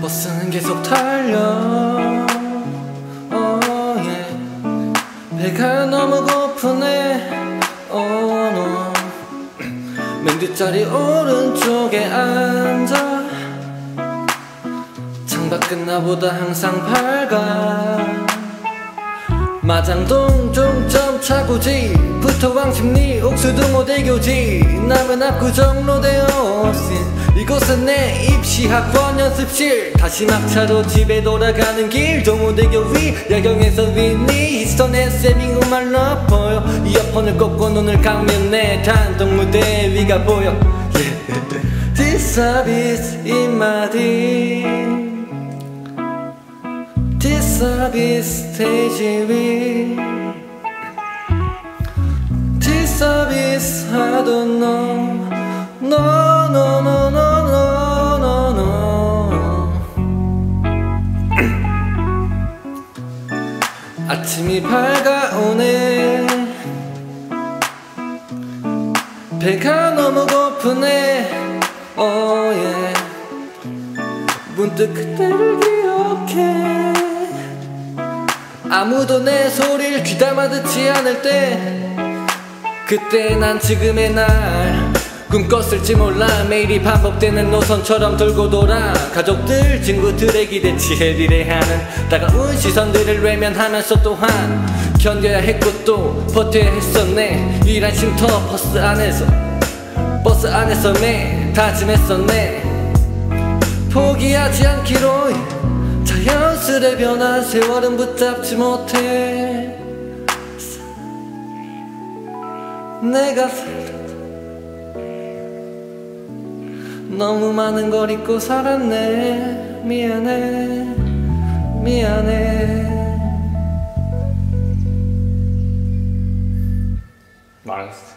버스는 계속 달려. Oh, yeah. 배가 너무 고프네. Oh, no. 맨 뒷자리 오른쪽에 앉아. 창밖은 나보다 항상 밝아. 마장동 종점 차고지. 부터 왕십리 옥수동 오대교지. 남은 압구정 로데오 이곳은 내 입시학원 연습실. 다시 막차로 집에 돌아가는 길. 동호대교 위 야경에서 위니 히스턴의 세밍 말로 보여. 이어폰을 꽂고 눈을 감으면 내 단독 무대 위가 보여. This service 인마디 디서비스 스테이지 위 디서비스 I don't know. No no no no 아침이 밝아오네. 배가 너무 고프네. Oh yeah. 문득 그때를 기억해. 아무도 내 소리를 귀담아 듣지 않을 때 그때 난 지금의 날 꿈꿨을지 몰라. 매일이 반복되는 노선처럼 돌고 돌아. 가족들 친구들의 기대치에 리레하는 따가운 시선들을 외면하면서 또한 견뎌야 했고 또 버텨야 했었네. 일한 쉼터 버스 안에서 버스 안에서 매 다짐했었네. 포기하지 않기로 자연스레 변한 세월은 붙잡지 못해. 내가 살다 너무 많은 걸 잊고 살았네. 미안해. 미안해. nice